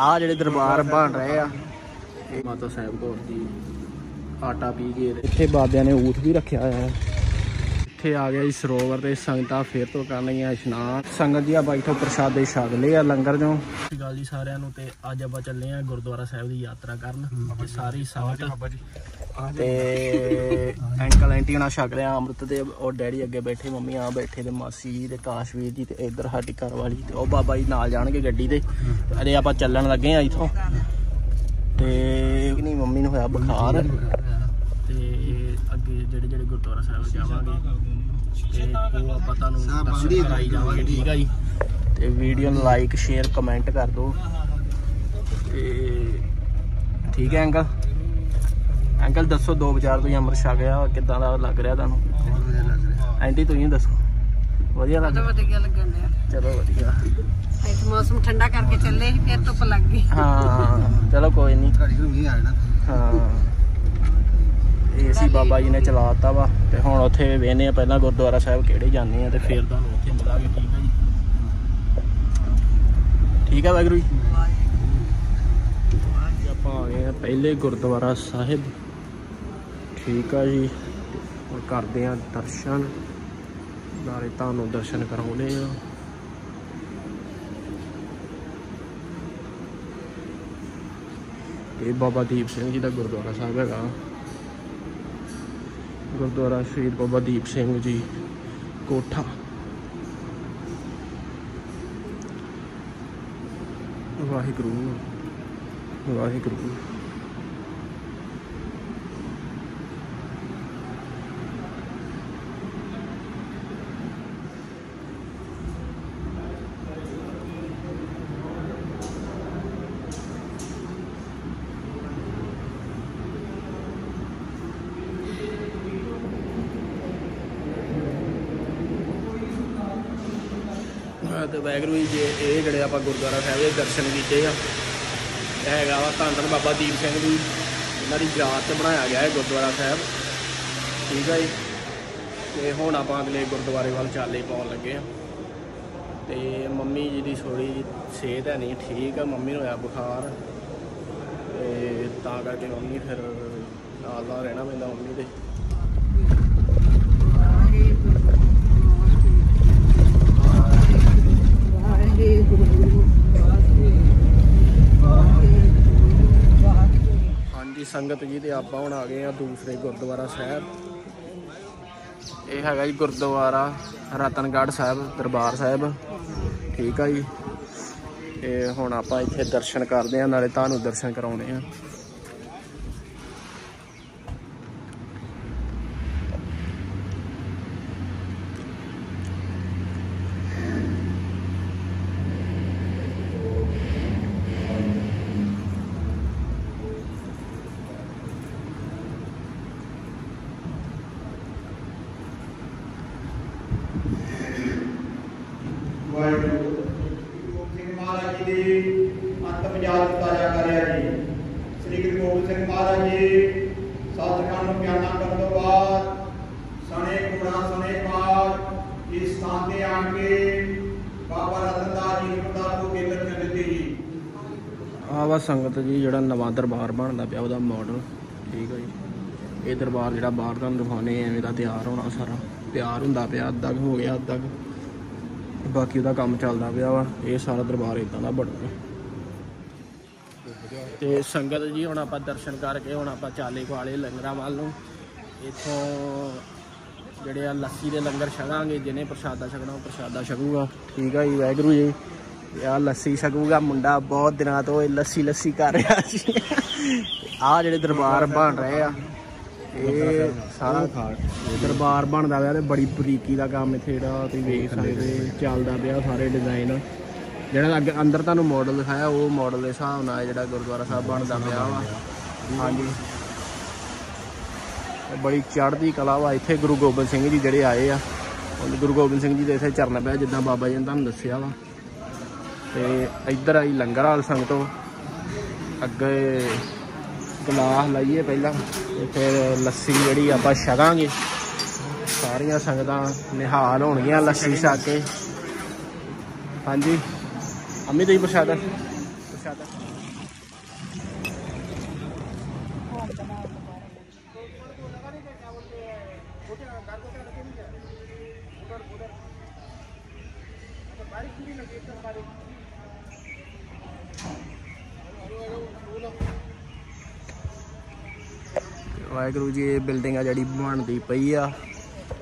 ਆ ਜਿਹੜੇ ਦਰਬਾਰ ਬਣ ਰਹੇ ਆ। ਮਾਤਾ ਸਾਹਿਬ ਕੌਰ ਦੀ ਆਟਾ ਪੀ ਕੇ ਇੱਥੇ ਬਾਬਿਆਂ ਨੇ ਊਠ ਵੀ ਰੱਖਿਆ ਹੋਇਆ ਹੈ। ਇੱਥੇ ਆ ਗਿਆ ਜੀ ਸਰੋਵਰ ਤੇ ਸੰਗਤਾਂ ਫੇਰ ਤੋਂ ਕਰਨਗੀਆਂ ਇਸ਼ਨਾਨ। ਸੰਗਤ ਜੀ ਆ ਬੈਠੋ ਪ੍ਰਸ਼ਾਦੇ ਛਕ ਲਏ ਆ ਲੰਗਰ ਚੋਂ। ਗੱਲ ਜੀ ਸਾਰਿਆਂ ਨੂੰ ਤੇ ਅੱਜ ਆਪਾਂ ਚੱਲੇ ਆ ਗੁਰਦੁਆਰਾ ਸਾਹਿਬ ਦੀ ਯਾਤਰਾ ਕਰਨ। ਤੇ ਸਾਰੀ ਸੰਗਤ ਤੇ ਅੰਕਲ ਆਂਟੀ ਨਾਲ ਛਕ ਰਿਹਾ ਅੰਮ੍ਰਿਤ ਤੇ ਉਹ ਡੈਡੀ ਅੱਗੇ ਬੈਠੇ ਮੰਮੀ ਆ ਬੈਠੇ ਤੇ ਮਾਸੀ ਜੀ ਤੇ ਕਾਸ਼ਵੀਰ ਜੀ ਤੇ ਇੱਧਰ ਸਾਡੀ ਘਰ ਵਾਲੀ ਤੇ ਉਹ ਬਾਬਾ ਜੀ ਨਾਲ ਜਾਣਗੇ ਗੱਡੀ ਤੇ। ਅਰੇ ਆਪਾਂ ਚੱਲਣ ਲੱਗੇ ਆ ਇਥੋਂ। ਤੇ ਨਹੀਂ ਮੰਮੀ ਨੂੰ ਹੋਇਆ ਬੁਖਾਰ। ਤੇ ਅੱਗੇ ਜਿਹੜੇ ਜਿਹੜੇ ਗੁਰਦੁਆਰਾ ਸਾਹਿਬ ਜਾਵਾਂਗੇ। ਤੇ ਉਹ ਆਪਾਂ ਤੁਹਾਨੂੰ ਦਰਸ਼ਨ ਕਰਾਈ ਜਾਵਾਂਗੇ ਠੀਕ ਆ ਜੀ? ਤੇ ਵੀਡੀਓ ਨੂੰ ਲਾਈਕ ਸ਼ੇਅਰ ਕਮੈਂਟ ਕਰ ਦਿਓ। ਤੇ ਠੀਕ ਹੈ ਅੰਕਲ? ਅੰਕਲ ਦੱਸੋ ਦੋ ਬਾਜ਼ਾਰ ਤੋਂ ਅੰਮ੍ਰਿਤ ਛਕ ਗਿਆ ਕਿੱਦਾਂ ਦਾ ਲੱਗ ਰਿਹਾ ਤੁਹਾਨੂੰ? ਆਂਟੀ ਤੁਸੀਂ ਦੱਸੋ। ਵਧੀਆ ਲੱਗ ਬਹੁਤ ਵਧੀਆ ਲੱਗਣ ਡਿਆ। ਚਲੋ ਵਧੀਆ। ਅੱਜ ਮੌਸਮ ਠੰਡਾ ਕਰਕੇ ਚੱਲੇ ਸੀ ਫਿਰ ਧੁੱਪ ਲੱਗ ਗਈ। ਹਾਂ ਚਲੋ ਕੋਈ ਨਹੀਂ ਹਾਂ। ਏਸੀ ਬਾਬਾ ਜੀ ਨੇ ਚਲਾਤਾ ਵਾ। ਤੇ ਹੁਣ ਉੱਥੇ ਵੇਨੇ ਆ ਪਹਿਲਾਂ ਗੁਰਦੁਆਰਾ ਸਾਹਿਬ ਕਿਹੜੇ ਜਾਂਦੇ ਆ ਤੇ ਫਿਰ ਤੁਹਾਨੂੰ ਉੱਥੇ ਮਿਲਾਂਗੇ ਠੀਕ ਆ ਜੀ? ਠੀਕ ਆ ਵਾਹਿਗੁਰੂ ਜੀ। ਆਪਾਂ ਆ ਗਏ ਆ ਪਹਿਲੇ ਗੁਰਦੁਆਰਾ ਸਾਹਿਬ। ਠੀਕ ਆ ਜੀ। ਹੁਣ ਕਰਦੇ ਆ ਦਰਸ਼ਨ। ਨਾਲੇ ਤੁਹਾਨੂੰ ਦਰਸ਼ਨ ਕਰਾਉਣੇ ਆ। ਇਹ ਬਾਬਾ ਦੀਪ ਸਿੰਘ ਜੀ ਦਾ ਗੁਰਦੁਆਰਾ ਸਾਹਿਬ ਹੈਗਾ। ਗੁਰਦੁਆਰਾ ਸ਼ਹੀਦ ਬਾਬਾ ਦੀਪ ਸਿੰਘ ਜੀ ਕੋਠਾ। ਵਾਹਿਗੁਰੂ ਵਾਹਿਗੁਰੂ ਹਾਂ ਤੇ ਵਾਹਿਗੁਰੂ ਜੀ, ਜੇ ਇਹ ਜਿਹੜੇ ਆਪਾਂ ਗੁਰਦੁਆਰਾ ਸਾਹਿਬ ਦੇ ਦਰਸ਼ਨ ਕੀਤੇ ਆ ਹੈਗਾ ਵਾ ਧੰਨ ਬਾਬਾ ਦੀਪ ਸਿੰਘ ਜੀ, ਇਹਨਾਂ ਦੀ ਯਾਦ ਤੇ ਬਣਾਇਆ ਗਿਆ ਹੈ ਗੁਰਦੁਆਰਾ ਸਾਹਿਬ। ਠੀਕ ਆ ਜੀ? ਤੇ ਹੁਣ ਆਪਾਂ ਅਗਲੇ ਗੁਰਦੁਆਰੇ ਵੱਲ ਚਾਲੇ ਪਾਉਣ ਲੱਗੇ ਆ। ਤੇ ਮੰਮੀ ਜੀ ਦੀ ਥੋੜੀ ਸਿਹਤ ਹੈ ਨਹੀਂ, ਠੀਕ ਆ, ਮੰਮੀ ਨੂੰ ਹੋਇਆ ਬੁਖਾਰ। ਤੇ ਤਾਂ ਕਰਕੇ ਮੰਮੀ ਫਿਰ ਨਾਲ ਨਾਲ ਰਹਿਣਾ ਪੈਂਦਾ ਮੰਮੀ ਦੇ। ਹਾਂਜੀ, ਸੰਗਤ ਜੀ ਤੇ ਆਪਾਂ ਹੁਣ ਆ ਗਏ ਆ ਦੂਸਰੇ ਗੁਰਦੁਆਰਾ ਸਾਹਿਬ। ਇਹ ਹੈਗਾ ਜੀ ਗੁਰਦੁਆਰਾ ਰਤਨਗੜ੍ਹ ਸਾਹਿਬ, ਦਰਬਾਰ ਸਾਹਿਬ। ਠੀਕ ਆ ਜੀ। ਤੇ ਹੁਣ ਆਪਾਂ ਇੱਥੇ ਦਰਸ਼ਨ ਕਰਦੇ ਆ ਨਾਲੇ ਤੁਹਾਨੂੰ ਦਰਸ਼ਨ ਕਰਾਉਣੇ ਆ ਸਿੰਘ ਮਹਾਰਾਜ ਜੀ ਦੀ ਅੰਤਮ ਯਾਦ ਤਾਜ਼ਾ ਕਰਿਆ ਜੀ। ਸ੍ਰੀ ਗੁਰੂ ਗੋਬਿੰਦ ਸਿੰਘ ਮਹਾਰਾਜ ਜੀ ਸਤਿਗੁਰਾਂ ਨੂੰ ਪਿਆਨਾ ਕਰਨ ਤੋਂ ਬਾਅਦ, ਸਣੇ ਕੋੜਾ ਸਣੇ ਪਾਠ ਇਸ ਸਥਾਨ ਤੇ ਆਣ ਕੇ ਬਾਬਾ ਰਤਨਦਾਸ ਜੀ ਨੂੰ ਪਤਾ ਤੋਂ ਕੇਂਦਰ ਚ ਦਿੱਤੀ ਜੀ। ਆਹ ਵਾ ਸੰਗਤ ਜੀ, ਜਿਹੜਾ ਨਵਾਂ ਦਰਬਾਰ ਬਣਦਾ ਪਿਆ, ਉਹਦਾ ਮਾਡਲ ਠੀਕ ਹੈ ਜੀ। ਇਹ ਦਰਬਾਰ ਜਿਹੜਾ ਬਾਹਰ ਦਾ ਦਿਖਾਉਣੇ ਐਵੇਂ ਦਾ ਤਿਆਰ ਹੋਣਾ ਸਾਰਾ। ਤਿਆਰ ਹੁੰਦਾ ਪਿਆ, ਅੱਧਾ ਕੁ ਹੋ ਗਿਆ, ਅੱਧਾ ਕੁ। ਬਾਕੀ ਉਹਦਾ ਕੰਮ ਚੱਲਦਾ ਪਿਆ ਵਾ, ਇਹ ਸਾਰਾ ਦਰਬਾਰ ਇਦਾਂ ਦਾ ਬਣਨਾ ਤੇ ਸੰਗਤ ਜੀ, ਹੁਣ ਆਪਾਂ ਦਰਸ਼ਨ ਕਰਕੇ ਹੁਣ ਆਪਾਂ ਚਾਲੇ ਵਾਲੇ ਲੰਗਰਾਂ ਵੱਲ ਨੂੰ। ਇੱਥੋਂ ਜਿਹੜੇ ਆ ਲੱਸੀ ਦੇ ਲੰਗਰ ਛਕਾਂਗੇ, ਜਿਹਨੇ ਪ੍ਰਸ਼ਾਦਾ ਛਕਣਾ ਉਹ ਪ੍ਰਸ਼ਾਦਾ ਛਕੂਗਾ। ਠੀਕ ਆ ਜੀ, ਵਾਹਿਗੁਰੂ ਜੀ। ਇਹ ਆ ਲੱਸੀ ਛਕੂਗਾ ਮੁੰਡਾ, ਬਹੁਤ ਦਿਨਾਂ ਤੋਂ ਇਹ ਲੱਸੀ ਲੱਸੀ ਕਰ ਰਿਹਾ ਸੀ। ਆ ਜਿਹੜੇ ਦਰਬਾਰ ਬਣ ਰਹੇ ਆ। ਇਹ ਸਾਰਾ ਦਰਬਾਰ ਬਣਦਾ ਪਿਆ ਤੇ ਬੜੀ ਬਰੀਕੀ ਦਾ ਕੰਮ ਇੱਥੇ ਜਿਹੜਾ ਤੁਸੀਂ ਵੇਖ ਸਕਦੇ ਚੱਲਦਾ ਪਿਆ ਸਾਰੇ ਡਿਜ਼ਾਈਨ ਜਿਹੜਾ ਅੱਗੇ ਅੰਦਰ ਤੁਹਾਨੂੰ ਮਾਡਲ ਦਿਖਾਇਆ ਉਹ ਮਾਡਲ ਦੇ ਹਿਸਾਬ ਨਾਲ ਜਿਹੜਾ ਗੁਰਦੁਆਰਾ ਸਾਹਿਬ ਬਣਦਾ ਪਿਆ ਵਾ। ਹਾਂਜੀ। ਬੜੀ ਚੜ੍ਹਦੀ ਕਲਾ ਵਾ। ਇੱਥੇ ਗੁਰੂ ਗੋਬਿੰਦ ਸਿੰਘ ਜੀ ਜਿਹੜੇ ਆਏ ਆ ਉਹ ਗੁਰੂ ਗੋਬਿੰਦ ਸਿੰਘ ਜੀ ਦੇ ਇੱਥੇ ਚਰਨ ਪਿਆ ਜਿੱਦਾਂ ਬਾਬਾ ਜੀ ਨੇ ਤੁਹਾਨੂੰ ਦੱਸਿਆ ਵਾ। ਤੇ ਇੱਧਰ ਆਈ ਲੰਗਰ ਵਾਲ ਸੰਗਤੋਂ ਅੱਗੇ ਗਲਾਸ ਲਾਈਏ ਪਹਿਲਾਂ ਤੇ ਫਿਰ ਲੱਸੀ ਜਿਹੜੀ ਆਪਾਂ ਛਕਾਂਗੇ। ਸਾਰੀਆਂ ਸੰਗਤਾਂ ਨਿਹਾਲ ਹੋਣਗੀਆਂ ਲੱਸੀ ਛਕ ਕੇ। ਹਾਂਜੀ। ਅੰਮੀ, ਤੁਸੀਂ ਪ੍ਰਸ਼ਾਦਾ? ਪ੍ਰਸ਼ਾਦਾ। ਵਾਹਿਗੁਰੂ ਜੀ ਇਹ ਬਿਲਡਿੰਗ ਆ ਜਿਹੜੀ ਬਣਦੀ ਪਈ ਆ।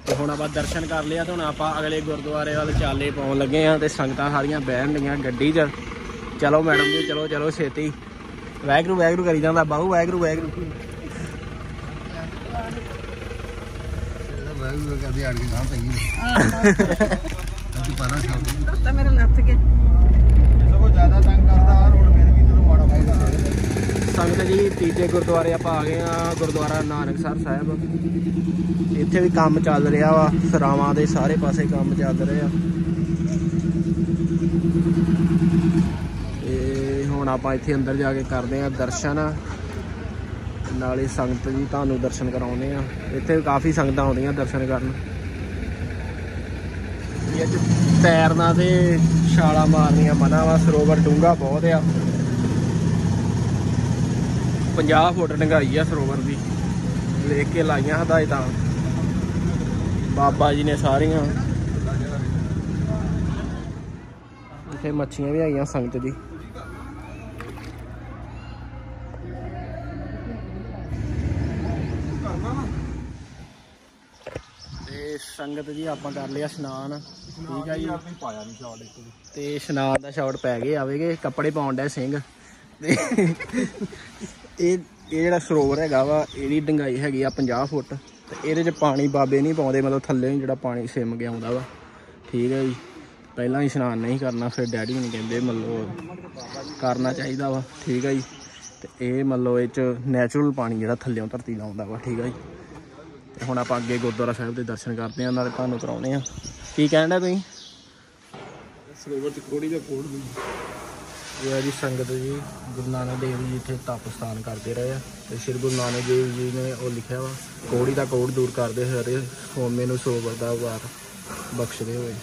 ਤੇ ਹੁਣ ਆਪਾਂ ਦਰਸ਼ਨ ਕਰ ਲਿਆ ਤੇ ਹੁਣ ਆਪਾਂ ਅਗਲੇ ਗੁਰਦੁਆਰੇ ਵੱਲ ਚਾਲੇ ਪਾਉਣ ਲੱਗੇ ਆ ਤੇ ਸੰਗਤਾਂ ਸਾਰੀਆਂ ਬਹਿਣ ਲਈਆਂ ਗੱਡੀ 'ਚ। ਚਲੋ ਮੈਡਮ ਜੀ ਚਲੋ ਚਲੋ ਛੇਤੀ। ਵਾਹਿਗੁਰੂ ਵਾਹਿਗੁਰੂ ਕਰੀ ਜਾਂਦਾ ਬਾਹੂ ਵਾਹਿਗੁਰੂ ਵਾਹਿਗੁਰੂ। ਤਾਂ ਮੇਰੇ ਲੱਥ ਕੇ। ਸਗੋਂ ਜ਼ਿਆਦਾ ਤੰਗ ਕਰਦਾ ਆ ਰੋਡ ਫਿਰ ਵੀ ਚਲੋ ਮਾੜਾ ਮੋਟਾ ਸੰਗਤ ਜੀ, ਤੀਜੇ ਗੁਰਦੁਆਰੇ ਆਪਾਂ ਆ ਗਏ ਆ ਗੁਰਦੁਆਰਾ ਨਾਨਕਸਰ ਸਾਹਿਬ ਇੱਥੇ ਵੀ ਕੰਮ ਚੱਲ ਰਿਹਾ ਵਾ, ਸਰਾਵਾਂ ਦੇ ਸਾਰੇ ਪਾਸੇ ਕੰਮ ਚੱਲ ਰਿਹਾ ਆ। ਤੇ ਹੁਣ ਆਪਾਂ ਇੱਥੇ ਅੰਦਰ ਜਾ ਕੇ ਕਰਦੇ ਆ ਦਰਸ਼ਨ। ਨਾਲੇ ਸੰਗਤ ਜੀ ਤੁਹਾਨੂੰ ਦਰਸ਼ਨ ਕਰਾਉਂਦੇ ਆ ਇੱਥੇ ਕਾਫੀ ਸੰਗਤਾਂ ਆਉਂਦੀਆਂ ਦਰਸ਼ਨ ਕਰਨ। ਇਹ ਅੱਜ ਤੈਰਨਾ ਤੇ ਛਾਲਾ ਮਾਰਨੀਆਂ ਮਨਾ ਵਾ, ਸਰੋਵਰ ਡੂੰਘਾ ਬਹੁਤ ਆ। 50 ਫੁੱਟ ਡੰਗਾਈ ਆ ਸਰੋਵਰ ਦੀ। ਦੇਖ ਕੇ ਲਾਈਆਂ ਹਦਾਇਤਾਂ। ਬਾਬਾ ਜੀ ਨੇ ਸਾਰੀਆਂ। ਇੱਥੇ ਮੱਛੀਆਂ ਵੀ ਹੈਗੀਆਂ ਸੰਗਤ ਦੀ। ਸੰਗਤ ਜੀ ਆਪਾਂ ਕਰ ਲਿਆ ਇਸ਼ਨਾਨ। ਠੀਕ ਆ ਜੀ। ਤੇ ਇਸ਼ਨਾਨ ਦਾ ਸ਼ਾਟ ਪੈ ਗਏ ਆਵੇਗੇ ਕੱਪੜੇ ਪਾਉਣ ਡੈ ਸਿੰਘ। ਇਹ ਇਹ ਜਿਹੜਾ ਸਰੋਵਰ ਹੈਗਾ ਵਾ, ਇਹਦੀ ਡੰਗਾਈ ਹੈਗੀ ਆ 50 ਫੁੱਟ ਤੇ ਇਹਦੇ 'ਚ ਪਾਣੀ ਬਾਬੇ ਨਹੀਂ ਪਾਉਂਦੇ, ਮਤਲਬ ਥੱਲੇ ਜਿਹੜਾ ਪਾਣੀ ਸਿਮ ਕੇ ਆਉਂਦਾ ਵਾ। ਠੀਕ ਹੈ ਜੀ। ਪਹਿਲਾਂ ਹੀ ਇਸ਼ਨਾਨ ਨਹੀਂ ਕਰਨਾ, ਫਿਰ ਡੈਡੀ ਨੂੰ ਕਹਿੰਦੇ ਮਤਲਬ ਕਰਨਾ ਚਾਹੀਦਾ ਵਾ। ਠੀਕ ਹੈ ਜੀ। ਤੇ ਇਹ ਮਤਲਬ ਇਹ 'ਚ ਨੈਚੁਰਲ ਪਾਣੀ ਜਿਹੜਾ ਥੱਲੇੋਂ ਧਰਤੀ ਦਾ ਆਉਂਦਾ ਵਾ, ਠੀਕ ਹੈ ਜੀ। ਤੇ ਹੁਣ ਆਪਾਂ ਅੱਗੇ ਗੁਰਦੁਆਰਾ ਸਾਹਿਬ ਦੇ ਦਰਸ਼ਨ ਕਰਦੇ ਹਾਂ, ਨਾਲੇ ਤੁਹਾਨੂੰ ਕਰਾਉਣੇ ਆ ਕੀ ਕਹਿਣ ਤੁਸੀਂ? ਸਰੋਵਰ ਚ ਕੋੜੀ ਦਾ ਕੋੜ ਵੀ ਇਹ ਹੈ ਜੀ ਸੰਗਤ ਜੀ, ਗੁਰੂ ਨਾਨਕ ਦੇਵ ਜੀ ਇੱਥੇ ਤਪ ਸਥਾਨ ਕਰਦੇ ਰਹੇ ਆ ਤੇ ਸ੍ਰੀ ਗੁਰੂ ਨਾਨਕ ਦੇਵ ਜੀ ਨੇ ਉਹ ਲਿਖਿਆ ਵਾ, ਕੋੜੀ ਦਾ ਕੋੜ ਦੂਰ ਕਰਦੇ ਹਰੇ ਸੋਮੇ ਨੂੰ ਸਰੋਵਰ ਦਾ ਵਾਰ ਬਖਸ਼ਦੇ ਹੋਏ।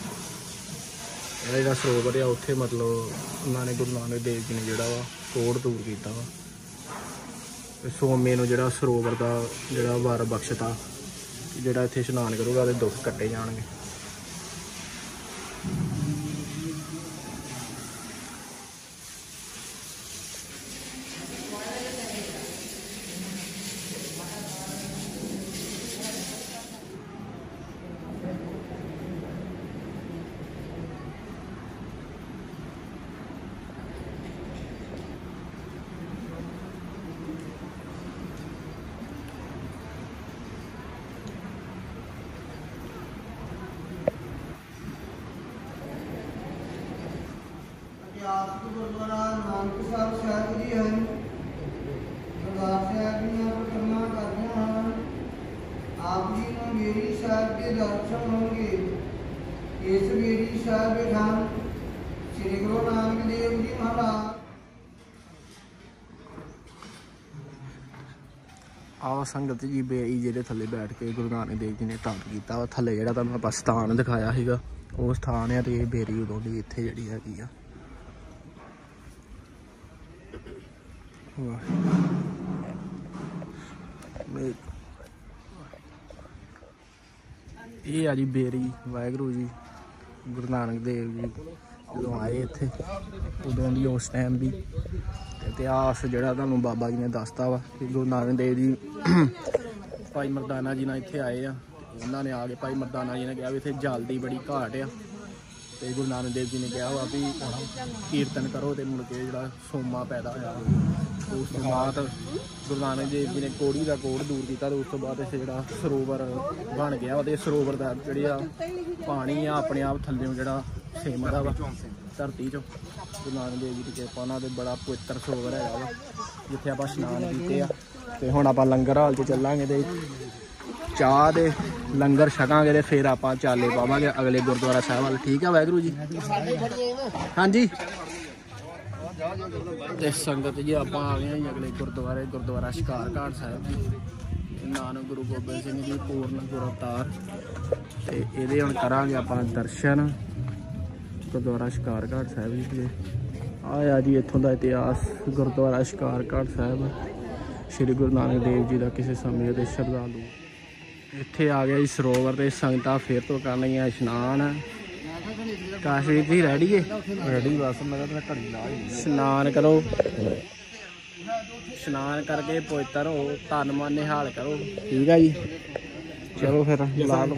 ਇਹ ਜਿਹੜਾ ਸਰੋਵਰ ਆ, ਉੱਥੇ ਮਤਲਬ ਉਹਨਾਂ ਨੇ ਗੁਰੂ ਨਾਨਕ ਦੇਵ ਜੀ ਨੇ ਜਿਹੜਾ ਵਾ ਕੋੜ ਦੂਰ ਕੀਤਾ ਵਾ। ਤੇ ਸੋਮੇ ਨੂੰ ਜਿਹੜਾ ਸਰੋਵਰ ਦਾ ਜਿਹੜਾ ਵਾਰ ਬਖਸ਼ਤਾ, ਜਿਹੜਾ ਇੱਥੇ ਇਸ਼ਨਾਨ ਕਰੂਗਾ ਉਹਦੇ ਦੁੱਖ ਕੱਟੇ ਜਾਣਗੇ ਇਤਿਹਾਸ ਗੁਰਦੁਆਰਾ ਨਾਨਕਸਰ ਸਾਹਿਬ ਜੀ ਹਨ ਸਰਦਾਰ ਸਾਹਿਬ ਦੀਆਂ ਪਰਮਾ ਕਰਦੀਆਂ ਹਨ ਆਪ ਜੀ ਨੂੰ ਮੇਰੀ ਸਾਹਿਬ ਦੇ ਦਰਸ਼ਨ ਹੋਣਗੇ ਇਸ ਮੇਰੀ ਸਾਹਿਬ ਵਿਖਾਨ ਸ੍ਰੀ ਗੁਰੂ ਨਾਨਕ ਦੇਵ ਜੀ ਮਹਾਰਾਜ ਆਹ ਸੰਗਤ ਜੀ ਬੇਈ ਜਿਹੜੇ ਥੱਲੇ ਬੈਠ ਕੇ ਗੁਰੂ ਨਾਨਕ ਦੇਵ ਜੀ ਨੇ ਤਪ ਕੀਤਾ ਵਾ ਥੱਲੇ ਜਿਹੜਾ ਤੁਹਾਨੂੰ ਆਪਾਂ ਸਥਾਨ ਦਿਖਾਇਆ ਸੀਗਾ, ਉਹ ਸਥਾਨ ਆ ਤੇ ਇਹ ਬੇਰੀ ਉਦੋਂ ਦੀ ਇੱਥੇ ਜਿਹੜੀ ਹੈਗੀ ਆ। ਇਹ ਆ ਜੀ ਬੇਰੀ, ਵਾਹਿਗੁਰੂ ਜੀ, ਗੁਰੂ ਨਾਨਕ ਦੇਵ ਜੀ। ਜਦੋਂ ਆਏ ਇੱਥੇ, ਉਦੋਂ ਦੀ ਉਸ ਟਾਈਮ ਵੀ ਇਤਿਹਾਸ ਜਿਹੜਾ ਤੁਹਾਨੂੰ ਬਾਬਾ ਜੀ ਨੇ ਦੱਸਤਾ ਵਾ ਕਿ ਗੁਰੂ ਨਾਨਕ ਦੇਵ ਜੀ ਭਾਈ ਮਰਦਾਨਾ ਜੀ ਨਾਲ ਇੱਥੇ ਆਏ ਆ। ਉਹਨਾਂ ਨੇ ਆ ਕੇ ਭਾਈ ਮਰਦਾਨਾ ਜੀ ਨੇ ਕਿਹਾ ਵੀ ਇੱਥੇ ਜਲ ਦੀ ਬੜੀ ਘਾਟ ਆ। ਤੇ ਗੁਰੂ ਨਾਨਕ ਦੇਵ ਜੀ ਨੇ ਕਿਹਾ ਵਾ ਵੀ ਕੀਰਤਨ ਕਰੋ ਤੇ ਮੁੜ ਕੇ ਜਿਹੜਾ ਸੋਮਾ ਪੈਦਾ ਹੋਇਆ ਉਸ ਤੋਂ ਬਾਅਦ ਗੁਰੂ ਨਾਨਕ ਦੇਵ ਜੀ ਨੇ ਕੋੜੀ ਦਾ ਕੋੜ ਦੂਰ ਕੀਤਾ ਤੇ ਉਸ ਤੋਂ ਬਾਅਦ ਇੱਥੇ ਜਿਹੜਾ ਸਰੋਵਰ ਬਣ ਗਿਆ। ਉਹਦੇ ਸਰੋਵਰ ਦਾ ਜਿਹੜਾ ਪਾਣੀ ਆ, ਆਪਣੇ ਆਪ ਥੱਲੇੋਂ ਜਿਹੜਾ ਸੇਮਦਾ ਵਾ, ਧਰਤੀ ਚੋਂ। ਗੁਰੂ ਨਾਨਕ ਦੇਵ ਜੀ ਦੀ ਕਿਰਪਾ ਨਾਲ ਤੇ ਬੜਾ ਪਵਿੱਤਰ ਸਰੋਵਰ ਹੈਗਾ ਵਾ, ਜਿੱਥੇ ਆਪਾਂ ਇਸ਼ਨਾਨ ਕੀਤੇ ਆ। ਤੇ ਹੁਣ ਆਪਾਂ ਲੰਗਰ ਹਾਲ 'ਚ ਚੱਲਾਂਗੇ ਤੇ ਚਾਹ ਦੇ ਲੰਗਰ ਛਕਾਂਗੇ ਤੇ ਫਿਰ ਆਪਾਂ ਚਾਲੇ ਪਾਵਾਂਗੇ ਅਗਲੇ ਗੁਰਦੁਆਰਾ ਸਾਹਿਬ ਵੱਲ। ਠੀਕ ਆ ਵਾਹਿਗੁਰੂ ਜੀ? ਹਾਂਜੀ। ਤੇ ਸੰਗਤ ਜੀ, ਆਪਾਂ ਆ ਗਏ ਹਾਂ ਜੀ ਅਗਲੇ ਗੁਰਦੁਆਰੇ, ਗੁਰਦੁਆਰਾ ਸ਼ਿਕਾਰ ਘਾਟ ਸਾਹਿਬ ਜੀ। ਨਾਨਕ ਗੁਰੂ ਗੋਬਿੰਦ ਸਿੰਘ ਜੀ ਪੂਰਨ ਗੁਰ ਅਵਤਾਰ ਤੇ ਇਹਦੇ ਹੁਣ ਕਰਾਂਗੇ ਆਪਾਂ ਦਰਸ਼ਨ। ਗੁਰਦੁਆਰਾ ਸ਼ਿਕਾਰ ਘਾਟ ਸਾਹਿਬ ਜੀ ਦੇ ਆਇਆ ਜੀ ਇੱਥੋਂ ਦਾ ਇਤਿਹਾਸ ਗੁਰਦੁਆਰਾ ਸ਼ਿਕਾਰਗੜ੍ਹ ਸਾਹਿਬ। ਸ੍ਰੀ ਗੁਰੂ ਨਾਨਕ ਦੇਵ ਜੀ ਦਾ ਕਿਸੇ ਸਮੇਂ ਦੇ ਸ਼ਰਧਾਲੂ। ਇੱਥੇ ਆ ਗਿਆ ਜੀ ਸਰੋਵਰ ਤੇ ਸੰਗਤਾਂ ਫੇਰ ਤੋਂ ਕਰਨਗੀਆਂ ਇਸ਼ਨਾਨ। ਕਾਸ਼ੀ ਜੀ ਰੈਡੀ ਏ ਰੈਡੀ ਬਸ ਮੈਂ ਤਾਂ ਘੜੀ ਲਾ ਇਸ਼ਨਾਨ ਕਰੋ। ਇਸ਼ਨਾਨ ਕਰਕੇ ਪਵਿੱਤਰ ਹੋ ਤਨ ਮਨ ਨਿਹਾਲ ਕਰੋ। ਠੀਕ ਆ ਜੀ? ਚਲੋ ਫਿਰ ਲਾ ਲਓ।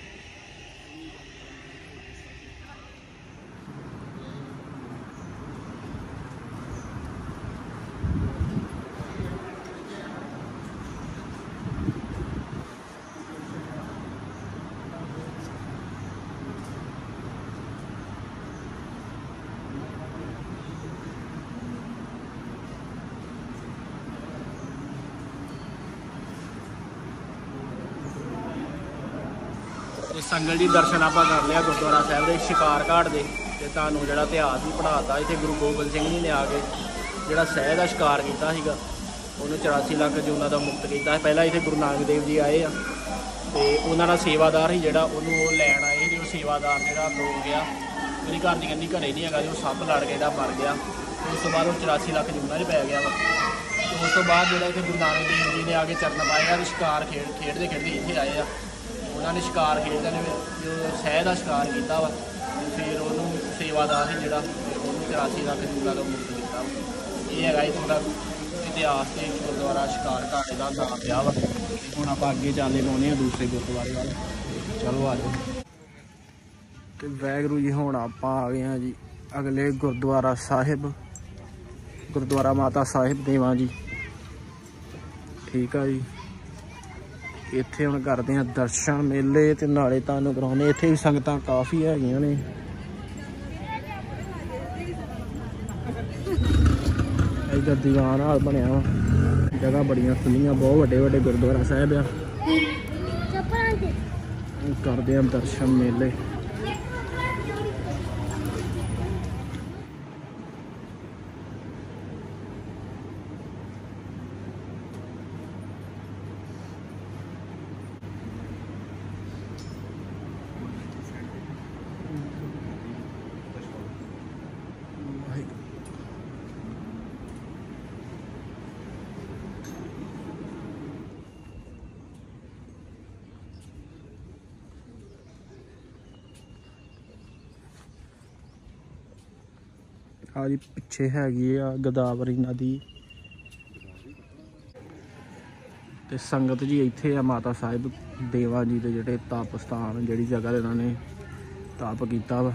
ਤੇ ਸੰਗਲ ਜੀ ਦਰਸ਼ਨ ਆਪਾਂ ਕਰ ਲਿਆ ਗੁਰਦੁਆਰਾ ਸਾਹਿਬ ਦੇ ਸ਼ਿਕਾਰ ਘਾਟ ਦੇ ਤੇ ਤੁਹਾਨੂੰ ਜਿਹੜਾ ਇਤਿਹਾਸ ਵੀ ਪੜਾਤਾ ਇੱਥੇ ਗੁਰੂ ਗੋਬਿੰਦ ਸਿੰਘ ਜੀ ਨੇ ਆ ਕੇ ਜਿਹੜਾ ਸਹਿ ਦਾ ਸ਼ਿਕਾਰ ਕੀਤਾ ਸੀਗਾ, ਉਹਨੂੰ 84 ਲੱਖ ਜੂਨਾ ਦਾ ਮੁਕਤ ਕੀਤਾ। ਪਹਿਲਾਂ ਇੱਥੇ ਗੁਰੂ ਨਾਨਕ ਦੇਵ ਜੀ ਆਏ ਆ ਤੇ ਉਹਨਾਂ ਦਾ ਸੇਵਾਦਾਰ ਸੀ ਜਿਹੜਾ, ਉਹਨੂੰ ਉਹ ਲੈਣ ਆਏ ਤੇ ਉਹ ਸੇਵਾਦਾਰ ਜਿਹੜਾ ਰੋ ਗਿਆ। ਉਹਦੀ ਘਰ ਦੀ ਕਹਿੰਦੀ ਘਰੇ ਨਹੀਂ ਹੈਗਾ ਤੇ ਉਹ ਸੱਪ ਲੜ ਕੇ ਜਿਹੜਾ ਮਰ ਗਿਆ। ਉਸ ਤੋਂ ਬਾਅਦ ਉਹ 84 ਲੱਖ ਜੂਨਾ 'ਚ ਪੈ ਗਿਆ ਵਾ। ਤੇ ਉਸ ਤੋਂ ਬਾਅਦ ਜਿਹੜਾ ਇੱਥੇ ਗੁਰੂ ਨਾਨਕ ਦੇਵ ਜੀ ਨੇ ਆ ਕੇ ਚਰਨ ਪਾਏ ਆ ਤੇ ਸ਼ਿਕਾਰ ਖੇਡ ਖੇਡਦੇ ਖੇਡਦੇ ਇੱਥੇ ਆਏ ਆ। ਉਹਨਾਂ ਨੇ ਸ਼ਿਕਾਰ ਖੇਡਦੇ ਨੇ, ਜੋ ਸਹਿ ਦਾ ਸ਼ਿਕਾਰ ਕੀਤਾ ਵਾ, ਫਿਰ ਉਹਨੂੰ ਸੇਵਾਦਾਰ ਸੀ ਜਿਹੜਾ ਉਹਨੂੰ 84 ਲੱਖ ਜੂਨਾਂ ਦਾ ਮੁਕਤ ਕੀਤਾ ਵਾ। ਇਹ ਹੈਗਾ ਜੀ ਦਾ ਇਤਿਹਾਸ ਤੇ ਗੁਰਦੁਆਰਾ ਸ਼ਿਕਾਰ ਘਾਟੇ ਦਾ ਨਾਮ ਪਿਆ ਵਾ। ਹੁਣ ਆਪਾਂ ਅੱਗੇ ਚਾਲੇ ਪਾਉਂਦੇ ਆ ਦੂਸਰੇ ਗੁਰਦੁਆਰੇ ਵੱਲ। ਚਲੋ ਆ ਜਾਓ। ਤੇ ਵੈਗਰੂ ਜੀ, ਹੁਣ ਆਪਾਂ ਆ ਗਏ ਆ ਜੀ, ਅਗਲੇ ਗੁਰਦੁਆਰਾ ਸਾਹਿਬ। ਗੁਰਦੁਆਰਾ ਮਾਤਾ ਸਾਹਿਬ ਦੇਵਾਂ ਜੀ। ਠੀਕ ਆ ਜੀ। ਇੱਥੇ ਹੁਣ ਕਰਦੇ ਆ ਦਰਸ਼ਨ ਮੇਲੇ ਤੇ ਨਾਲੇ ਤੁਹਾਨੂੰ ਕਰਾਉਂਦੇ ਇੱਥੇ ਵੀ ਸੰਗਤਾਂ ਕਾਫੀ ਹੈਗੀਆਂ ਨੇ। ਇੱਧਰ ਦੀਵਾਨ ਹਾਲ ਬਣਿਆ ਵਾ। ਜਗ੍ਹਾ ਬੜੀਆਂ ਖੁੱਲੀਆਂ ਬਹੁਤ ਵੱਡੇ ਵੱਡੇ ਗੁਰਦੁਆਰਾ ਸਾਹਿਬ ਆ। ਕਰਦੇ ਆ ਦਰਸ਼ਨ ਮੇਲੇ। ਆ ਜੀ, ਪਿੱਛੇ ਹੈਗੀ ਆ ਗੋਦਾਵਰੀ ਨਦੀ। ਤੇ ਸੰਗਤ ਜੀ ਇੱਥੇ ਆ, ਮਾਤਾ ਸਾਹਿਬ ਦੇਵਾ ਜੀ ਦੇ ਜਿਹੜੇ ਤਪ ਸਥਾਨ, ਜਿਹੜੀ ਜਗ੍ਹਾ ਤੇ ਇਹਨਾਂ ਨੇ ਤਪ ਕੀਤਾ ਵਾ।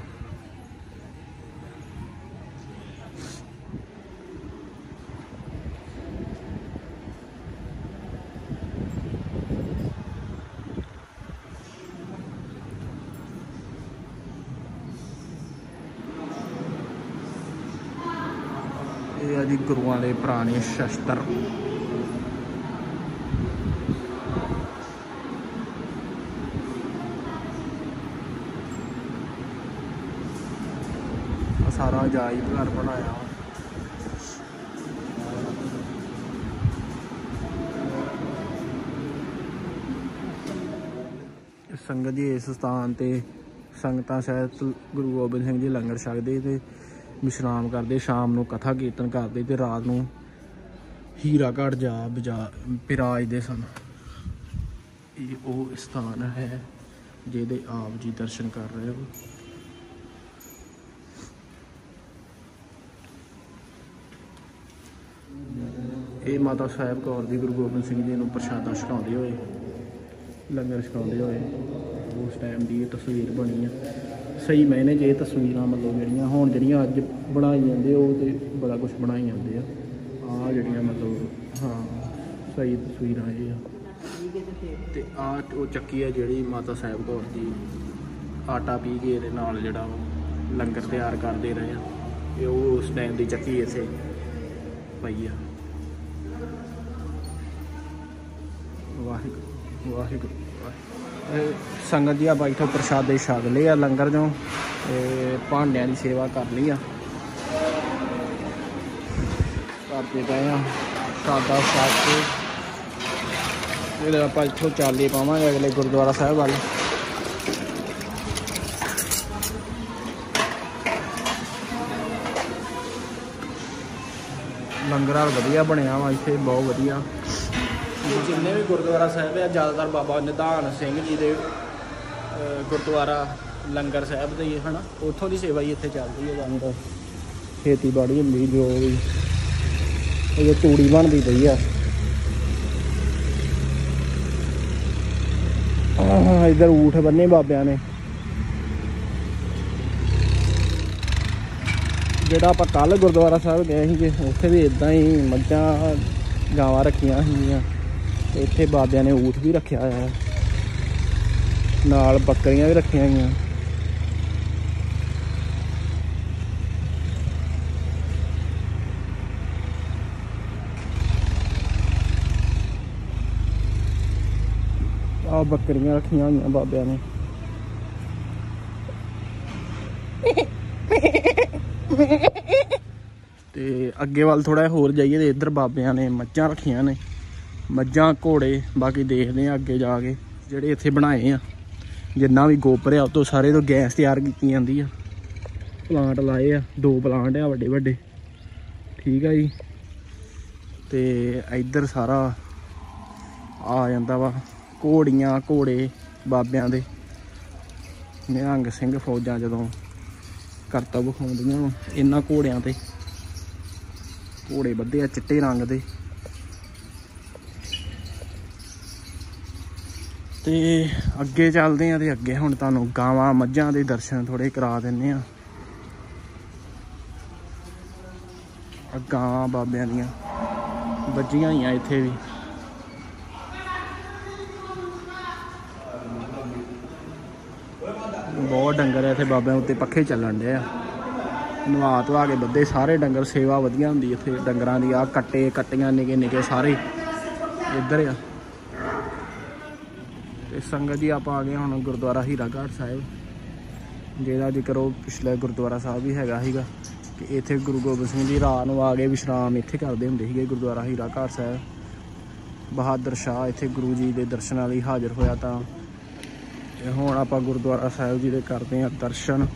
ਇਹ ਗੁਰੂਆਂ ਦੇ ਪੁਰਾਣੇ ਸ਼ਸਤਰ। ਸਾਰਾ ਅਜਾਇਬ ਘਰ ਬਣਾਇਆ। ਸੰਗਤ ਜੀ ਇਸ ਸਥਾਨ ਤੇ ਸੰਗਤਾਂ ਸ਼ਾਇਦ ਗੁਰੂ ਗੋਬਿੰਦ ਸਿੰਘ ਜੀ ਲੰਗਰ ਛਕਦੇ ਤੇ ਵਿਸ਼ਰਾਮ ਕਰਦੇ, ਸ਼ਾਮ ਨੂੰ ਕਥਾ ਕੀਰਤਨ ਕਰਦੇ ਤੇ ਰਾਤ ਨੂੰ ਹੀਰਾ ਘਾਟ ਜਾ ਬਜਾ ਬਿਰਾਜਦੇ ਸਨ। ਇਹ ਉਹ ਸਥਾਨ ਹੈ ਜਿਹਦੇ ਆਪ ਜੀ ਦਰਸ਼ਨ ਕਰ ਰਹੇ ਹੋ। ਇਹ ਮਾਤਾ ਸਾਹਿਬ ਕੌਰ ਦੀ ਗੁਰੂ ਗੋਬਿੰਦ ਸਿੰਘ ਜੀ ਨੂੰ ਪ੍ਰਸ਼ਾਦਾ ਛਕਾਉਂਦੇ ਹੋਏ, ਲੰਗਰ ਛਕਾਉਂਦੇ ਹੋਏ, ਉਸ ਟਾਈਮ ਦੀ ਇਹ ਤਸਵੀਰ ਬਣੀ ਹੈ ਸਹੀ ਮੈਨੇ 'ਚ ਇਹ ਤਸਵੀਰਾਂ ਮਤਲਬ ਜਿਹੜੀਆਂ ਹੁਣ ਜਿਹੜੀਆਂ ਅੱਜ ਬਣਾਈ ਜਾਂਦੇ ਉਹ ਤੇ ਬੜਾ ਕੁਝ ਬਣਾਈ ਜਾਂਦੇ ਆ। ਆ ਜਿਹੜੀਆਂ ਮਤਲਬ ਹਾਂ ਸਹੀ ਤਸਵੀਰਾਂ ਇਹ ਆ। ਤੇ ਆ ਉਹ ਚੱਕੀ ਆ ਜਿਹੜੀ ਮਾਤਾ ਸਾਹਿਬ ਕੌਰ ਜੀ ਆਟਾ ਪੀ ਕੇ ਇਹਦੇ ਨਾਲ ਜਿਹੜਾ ਲੰਗਰ ਤਿਆਰ ਕਰਦੇ ਰਹੇ ਆ। ਇਹ ਉਹ ਉਸ ਟਾਈਮ ਦੀ ਚੱਕੀ ਇੱਥੇ ਪਈ ਆ। ਵਾਹਿਗੁਰੂ ਵਾਹਿਗੁਰੂ। ਸੰਗਤ ਜੀ, ਆਪਾਂ ਇੱਥੋਂ ਪ੍ਰਸ਼ਾਦੇ ਛਕ ਲਏ ਆ, ਲੰਗਰ ਚੋਂ ਤੇ ਭਾਂਡਿਆਂ ਦੀ ਸੇਵਾ ਕਰ ਲਈ ਆ। ਕਰਦੇ ਪਏ ਆ ਪ੍ਰਸ਼ਾਦਾ ਛਕ ਕੇ ਆਪਾਂ ਇੱਥੋਂ ਚਾਲੇ ਪਾਵਾਂਗੇ ਅਗਲੇ ਗੁਰਦੁਆਰਾ ਸਾਹਿਬ ਵੱਲ। ਲੰਗਰ ਵਧੀਆ ਬਣਿਆ ਵਾ, ਇੱਥੇ ਬਹੁਤ ਵਧੀਆ। ਜਿੰਨੇ ਵੀ ਗੁਰਦੁਆਰਾ ਸਾਹਿਬ ਆ, ਜ਼ਿਆਦਾਤਰ ਬਾਬਾ ਨਿਧਾਨ ਸਿੰਘ ਜੀ ਦੇ ਗੁਰਦੁਆਰਾ ਲੰਗਰ ਸਾਹਿਬ ਦੇ ਹੀ ਹਨਾ? ਉੱਥੋਂ ਦੀ ਸੇਵਾ ਹੀ ਇੱਥੇ ਚੱਲਦੀ ਹੈ ਜ਼ਿਆਦਾ। ਖੇਤੀਬਾੜੀ ਹੁੰਦੀ ਜੋ ਵੀ, ਇਹ ਤੂੜੀ ਬਣਦੀ ਪਈ ਆ। ਆਹ, ਇਧਰ ਊਠ ਬੰਨੇ ਬਾਬਿਆਂ ਨੇ। ਜਿਹੜਾ ਆਪਾਂ ਕੱਲ ਗੁਰਦੁਆਰਾ ਸਾਹਿਬ ਗਏ ਸੀਗੇ, ਉੱਥੇ ਵੀ ਇਦਾਂ ਹੀ ਮੱਝਾਂ, ਗਾਵਾਂ ਰੱਖੀਆਂ ਸੀਗੀਆਂ। ਇੱਥੇ ਬਾਬਿਆਂ ਨੇ ਊਠ ਵੀ ਰੱਖਿਆ ਹੋਇਆ ਹੈ। ਨਾਲ ਬੱਕਰੀਆਂ ਵੀ ਰੱਖੀਆਂ ਹੋਈਆਂ। ਆ ਬੱਕਰੀਆਂ ਰੱਖੀਆਂ ਹੋਈਆਂ ਬਾਬਿਆਂ ਨੇ। ਤੇ ਅੱਗੇ ਵੱਲ ਥੋੜਾ ਹੋਰ ਜਾਈਏ ਤੇ ਇੱਧਰ ਬਾਬਿਆਂ ਨੇ ਮੱਝਾਂ ਰੱਖੀਆਂ ਨੇ। ਮੱਝਾਂ, ਘੋੜੇ, ਬਾਕੀ ਦੇਖਦੇ ਆ ਅੱਗੇ ਜਾ ਕੇ ਜਿਹੜੇ ਇੱਥੇ ਬਣਾਏ ਆ। ਜਿੰਨਾ ਵੀ ਗੋਬਰ ਆ ਉਹ ਤੋਂ ਸਾਰੇ ਤੋਂ ਗੈਸ ਤਿਆਰ ਕੀਤੀ ਜਾਂਦੀ ਆ। ਪਲਾਂਟ ਲਾਏ ਆ, ਦੋ ਪਲਾਂਟ ਆ ਵੱਡੇ ਵੱਡੇ। ਠੀਕ ਆ ਜੀ। ਤੇ ਇੱਧਰ ਸਾਰਾ ਆ ਜਾਂਦਾ ਵਾ, ਘੋੜੀਆਂ, ਘੋੜੇ, ਬਾਬਿਆਂ ਦੇ। ਨਿਹੰਗ ਸਿੰਘ ਫੌਜਾਂ ਜਦੋਂ ਕਰਤੱਵ ਵਿਖਾਉਂਦੀਆਂ ਇਹਨਾਂ ਘੋੜਿਆਂ ਤੇ। ਘੋੜੇ ਬੱਧੇ ਆ, ਚਿੱਟੇ ਰੰਗ ਦੇ। ਤੇ ਅੱਗੇ ਚੱਲਦੇ ਆ ਤੇ ਅੱਗੇ ਹੁਣ ਤੁਹਾਨੂੰ ਗਾਵਾਂ ਮੱਝਾਂ ਦੇ ਦਰਸ਼ਨ ਥੋੜੇ ਕਰਾ ਦਿੰਨੇ ਆ। ਗਾਵਾਂ ਬਾਬਿਆਂ ਦੀਆਂ ਵੱਜੀਆਂ ਹੋਈਆਂ ਇੱਥੇ ਵੀ। ਬਹੁਤ ਡੰਗਰ ਆ ਇੱਥੇ ਬਾਬਿਆਂ ਉੱਤੇ ਪੱਖੇ ਚੱਲਣ ਡੇ ਆ। ਨਵਾ ਧਵਾ ਕੇ ਬੱਦੇ ਸਾਰੇ ਡੰਗਰ ਸੇਵਾ ਵਧੀਆ ਹੁੰਦੀ ਇੱਥੇ, ਡੰਗਰਾਂ ਦੀ ਆ ਕੱਟੇ, ਕੱਟੀਆਂ ਨਿਕੇ ਨਿਕੇ ਸਾਰੇ ਇੱਧਰ ਆ। ਤੇ ਸੰਗਤ ਜੀ ਆਪਾਂ ਆ ਗਏ ਹੁਣ ਗੁਰਦੁਆਰਾ ਹੀਰਾਘਾਟ ਸਾਹਿਬ, ਜਿਹਦਾ ਜ਼ਿਕਰ ਉਹ ਪਿਛਲੇ ਗੁਰਦੁਆਰਾ ਸਾਹਿਬ ਵੀ ਹੈਗਾ ਸੀਗਾ, ਕਿ ਇੱਥੇ ਗੁਰੂ ਗੋਬਿੰਦ ਸਿੰਘ ਜੀ ਰਾਤ ਨੂੰ ਆ ਕੇ ਵਿਸ਼ਰਾਮ ਇੱਥੇ ਕਰਦੇ ਹੁੰਦੇ ਸੀਗੇ ਗੁਰਦੁਆਰਾ ਹੀਰਾਘਾਟ ਸਾਹਿਬ। ਬਹਾਦਰ ਸ਼ਾਹ ਇੱਥੇ ਗੁਰੂ ਜੀ ਦੇ ਦਰਸ਼ਨਾਂ ਲਈ ਹਾਜ਼ਰ ਹੋਇਆ ਤਾਂ, ਤੇ ਹੁਣ ਆਪਾਂ ਗੁਰਦੁਆਰਾ ਸਾਹਿਬ ਜੀ ਦੇ ਕਰਦੇ ਹਾਂ ਦਰਸ਼ਨ।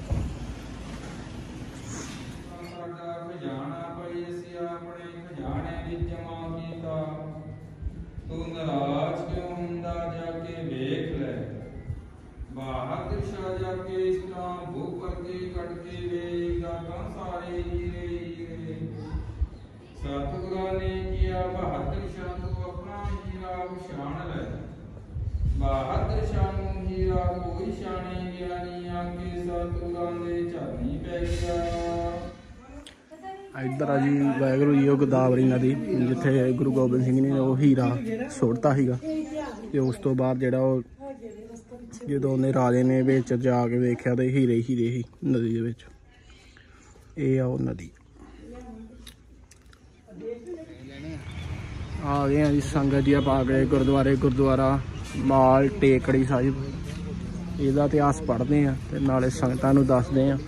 ਇੱਧਰ ਜੀ, ਵਾਹਿਗੁਰੂ ਜੀ, ਉਹ ਗੋਦਾਵਰੀ ਨਦੀ ਜਿੱਥੇ ਗੁਰੂ ਗੋਬਿੰਦ ਸਿੰਘ ਨੇ ਉਹ ਹੀਰਾ ਸੁੱਟਤਾ ਸੀਗਾ ਤੇ ਉਸ ਤੋਂ ਬਾਅਦ ਜਿਹੜਾ ਉਹ ਜਦੋਂ ਉਹਨੇ ਰਾਜੇ ਨੇ ਵਿੱਚ ਜਾ ਕੇ ਵੇਖਿਆ ਤੇ ਹੀਰੇ ਹੀਰੇ ਹੀ ਨਦੀ ਦੇ ਵਿੱਚ। ਇਹ ਆ ਉਹ ਨਦੀ। ਆ ਗਏ ਆ ਜੀ ਸੰਗਤ ਜੀ, ਆਪਾਂ ਆ ਗਏ ਗੁਰਦੁਆਰੇ, ਗੁਰਦੁਆਰਾ ਮਾਲ ਟੇਕੜੀ ਸਾਹਿਬ। ਇਹਦਾ ਇਤਿਹਾਸ ਪੜ੍ਹਦੇ ਆ ਤੇ ਨਾਲੇ ਸੰਗਤਾਂ ਨੂੰ ਦੱਸਦੇ ਆ।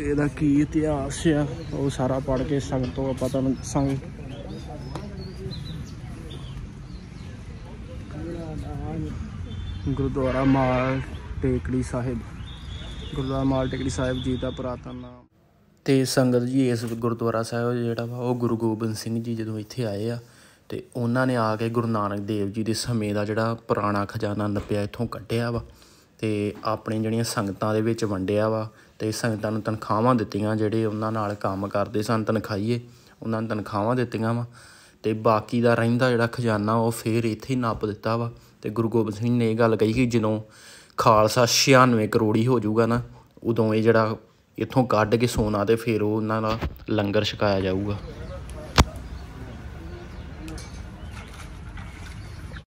ਤੇ ਇਹਦਾ ਕੀ ਇਤਿਹਾਸ ਆ, ਉਹ ਸਾਰਾ ਪੜ੍ਹ ਕੇ ਸੰਗਤ ਤੋਂ ਆਪਾਂ ਤੁਹਾਨੂੰ ਦੱਸਾਂਗੇ। ਗੁਰਦੁਆਰਾ ਮਾਲ ਟੇਕੜੀ ਸਾਹਿਬ। ਗੁਰਦੁਆਰਾ ਮਾਲ ਟੇਕੜੀ ਸਾਹਿਬ ਜੀ ਦਾ ਪੁਰਾਤਨ ਨਾਮ। ਤੇ ਸੰਗਤ ਜੀ, ਇਸ ਗੁਰਦੁਆਰਾ ਸਾਹਿਬ ਜਿਹੜਾ ਵਾ, ਉਹ ਗੁਰੂ ਗੋਬਿੰਦ ਸਿੰਘ ਜੀ ਜਦੋਂ ਇੱਥੇ ਆਏ ਆ, ਤੇ ਉਹਨਾਂ ਨੇ ਆ ਕੇ ਗੁਰੂ ਨਾਨਕ ਦੇਵ ਜੀ ਦੇ ਸਮੇਂ ਦਾ ਜਿਹੜਾ ਪੁਰਾਣਾ ਖਜ਼ਾਨਾ ਨੱਪਿਆ, ਇੱਥੋਂ ਕੱਢਿਆ ਵਾ। ਅਤੇ ਆਪਣੇ ਜਿਹੜੀਆਂ ਸੰਗਤਾਂ ਦੇ ਵਿੱਚ ਵੰਡਿਆ ਵਾ ਅਤੇ ਸੰਗਤਾਂ ਨੂੰ ਤਨਖਾਹਾਂ ਦਿੱਤੀਆਂ ਜਿਹੜੇ ਉਹਨਾਂ ਨਾਲ ਕੰਮ ਕਰਦੇ ਸਨ, ਤਨਖਾਹੀਏ, ਉਹਨਾਂ ਨੂੰ ਤਨਖਾਹਾਂ ਦਿੱਤੀਆਂ ਵਾ ਅਤੇ ਬਾਕੀ ਦਾ ਰਹਿੰਦਾ ਜਿਹੜਾ ਖਜ਼ਾਨਾ ਉਹ ਫੇਰ ਇੱਥੇ ਹੀ ਨੱਪ ਦਿੱਤਾ ਵਾ ਅਤੇ ਗੁਰੂ ਗੋਬਿੰਦ ਸਿੰਘ ਨੇ ਇਹ ਗੱਲ ਕਹੀ ਕਿ ਜਦੋਂ ਖਾਲਸਾ 96 ਕਰੋੜੀ ਹੋ ਜਾਊਗਾ ਨਾ, ਉਦੋਂ ਇਹ ਜਿਹੜਾ ਇੱਥੋਂ ਕੱਢ ਕੇ ਸੋਨਾ ਤੇ ਫਿਰ ਉਹ ਉਹਨਾਂ ਦਾ ਲੰਗਰ ਛਕਾਇਆ ਜਾਊਗਾ।